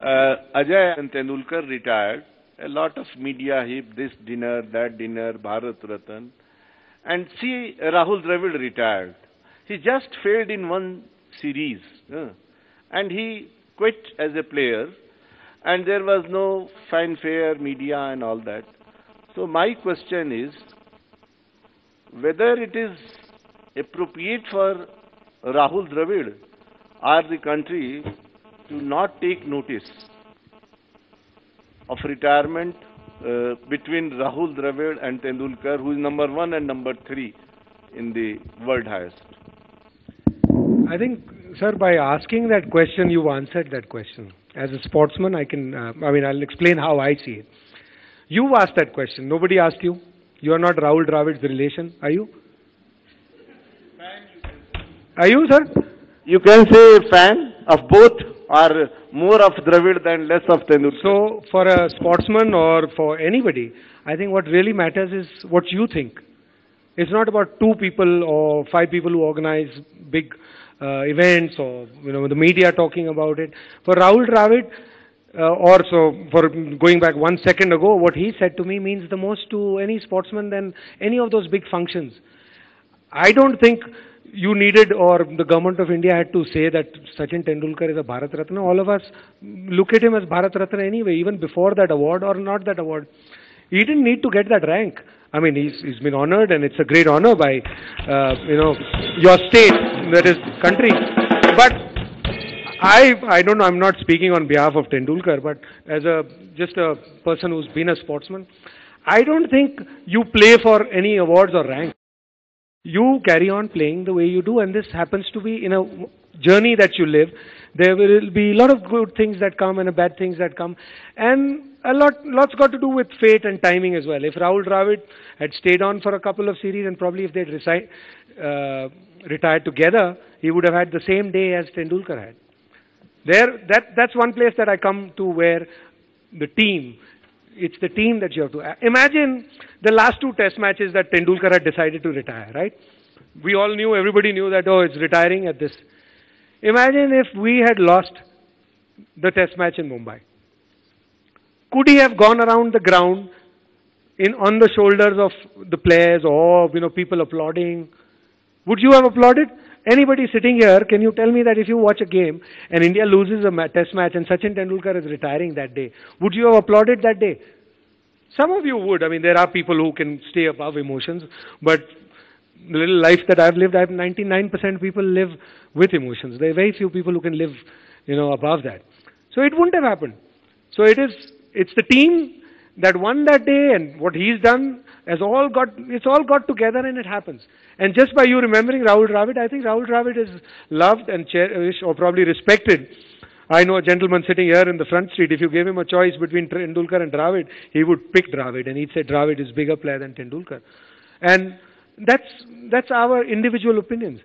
Uh, Ajay Tendulkar retired. A lot of media heap, this dinner, that dinner, Bharat Ratan. And see, Rahul Dravid retired. He just failed in one series. uh, and he quit as a player. And there was no fanfare, media and all that. So my question is, whether it is appropriate for Rahul Dravid or the country to not take notice of retirement uh, between Rahul Dravid and Tendulkar, who is number one and number three in the world highest. I think, sir, by asking that question, you've answered that question. As a sportsman, I can, uh, I mean, I'll explain how I see it. You've asked that question. Nobody asked you. You are not Rahul Dravid's relation, are you? Are you, sir? You can say fan of both or more of Dravid than less of Tendulkar. So, for a sportsman or for anybody, I think what really matters is what you think. It's not about two people or five people who organize big uh, events or you know the media talking about it. For Rahul Dravid, uh, or so for going back one second ago, what he said to me means the most to any sportsman than any of those big functions. I don't think you needed or the government of India had to say that Sachin Tendulkar is a Bharat Ratna. All of us look at him as Bharat Ratna anyway, even before that award or not that award. He didn't need to get that rank. I mean, he's, he's been honored and it's a great honor by, uh, you know, your state, that is country. But I, I don't know, I'm not speaking on behalf of Tendulkar, but as a, just a person who's been a sportsman, I don't think you play for any awards or rank. You carry on playing the way you do, and this happens to be in a journey that you live. There will be a lot of good things that come and bad things that come, and a lot, lots got to do with fate and timing as well. If Rahul Dravid had stayed on for a couple of series, and probably if they'd resi- uh, retired together, he would have had the same day as Tendulkar had. There, that, that's one place that I come to where the team, it's the team that you have to. Imagine the last two test matches that Tendulkar had decided to retire, right? We all knew, everybody knew that, oh, it's retiring at this. Imagine if we had lost the test match in Mumbai. Could he have gone around the ground in on the shoulders of the players or you know people applauding? Would you have applauded? Anybody sitting here, can you tell me that if you watch a game and India loses a test match and Sachin Tendulkar is retiring that day, would you have applauded that day? Some of you would. I mean, there are people who can stay above emotions, but the little life that I've lived, I have 99% people live with emotions. There are very few people who can live, you know, above that. So it wouldn't have happened. So it is, it's the team that won that day and what he's done has all got, it's all got together and it happens. And just by you remembering Rahul Dravid, I think Rahul Dravid is loved and cherished or probably respected. I know a gentleman sitting here in the front street, if you gave him a choice between Tendulkar and Dravid, he would pick Dravid and he'd say Dravid is a bigger player than Tendulkar. And that's, that's our individual opinions.